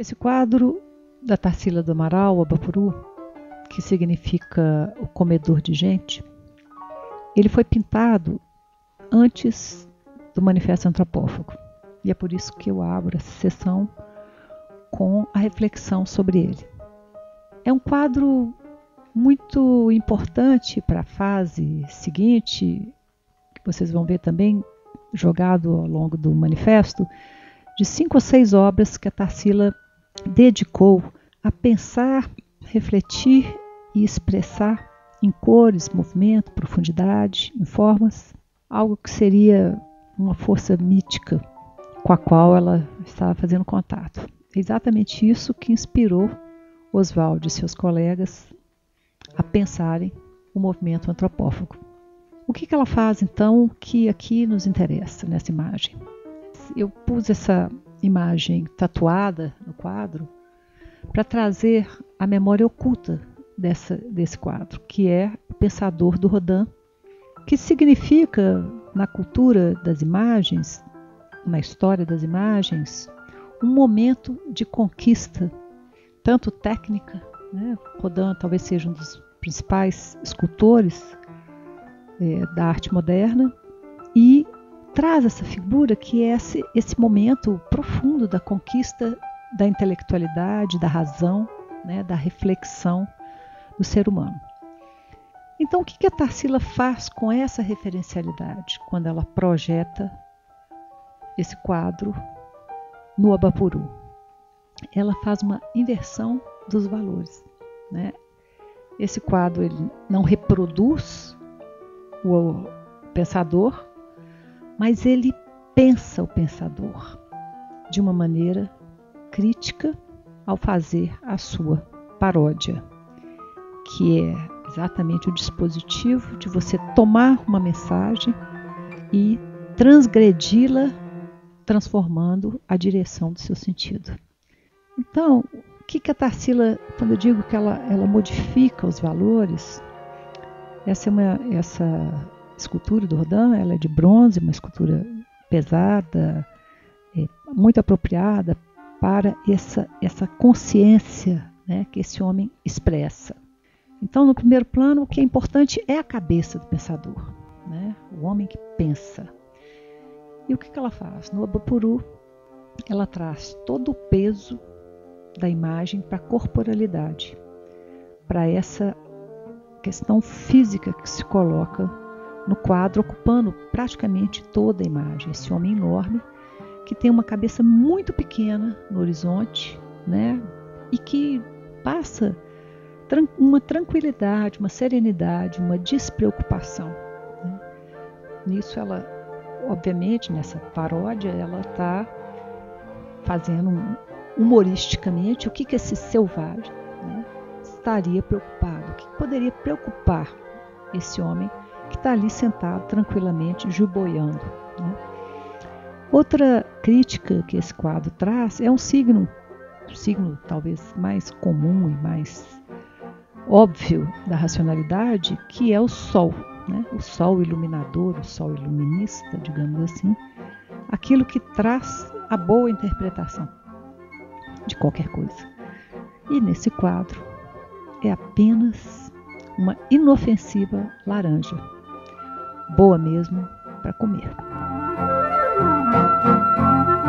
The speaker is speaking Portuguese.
Esse quadro da Tarsila do Amaral, Abapuru, que significa o comedor de gente, ele foi pintado antes do Manifesto Antropófago. E é por isso que eu abro essa sessão com a reflexão sobre ele. É um quadro muito importante para a fase seguinte, que vocês vão ver também jogado ao longo do manifesto, de cinco ou seis obras que a Tarsila dedicou a pensar, refletir e expressar em cores, movimento, profundidade, em formas, algo que seria uma força mítica com a qual ela estava fazendo contato. É exatamente isso que inspirou Oswald e seus colegas a pensarem o movimento antropófago. O que, ela faz então que aqui nos interessa nessa imagem? Eu pus essa imagem tatuada quadro para trazer a memória oculta dessa, desse quadro, que é o pensador do Rodin, que significa na cultura das imagens, na história das imagens, um momento de conquista, tanto técnica, né? Rodin talvez seja um dos principais escultores é, da arte moderna, e traz essa figura que é esse, esse momento profundo da conquista da intelectualidade, da razão, né, da reflexão do ser humano. Então, o que a Tarsila faz com essa referencialidade quando ela projeta esse quadro no Abapuru? Ela faz uma inversão dos valores. Né? Esse quadro ele não reproduz o pensador, mas ele pensa o pensador de uma maneira crítica ao fazer a sua paródia, que é exatamente o dispositivo de você tomar uma mensagem e transgredi-la, transformando a direção do seu sentido. Então, o que, a Tarsila, quando eu digo que ela, ela modifica os valores, essa é uma, essa escultura do Rodin, ela é de bronze, uma escultura pesada, é, muito apropriada para essa, essa consciência né, que esse homem expressa. Então, no primeiro plano, o que é importante é a cabeça do pensador, né? o homem que pensa. E o que, que ela faz? No Abapuru, ela traz todo o peso da imagem para a corporalidade, para essa questão física que se coloca no quadro, ocupando praticamente toda a imagem. Esse homem enorme que tem uma cabeça muito pequena no horizonte, né? E que passa uma tranquilidade, uma serenidade, uma despreocupação. Né? Nisso ela, obviamente, nessa paródia, ela está fazendo humoristicamente o que, que esse selvagem né, estaria preocupado, o que poderia preocupar esse homem que está ali sentado tranquilamente, juboiando. Né? Outra crítica que esse quadro traz é um signo, um signo talvez mais comum e mais óbvio da racionalidade, que é o Sol, né? o Sol iluminador, o Sol iluminista, digamos assim, aquilo que traz a boa interpretação de qualquer coisa. E nesse quadro é apenas uma inofensiva laranja, boa mesmo para comer. Thank you.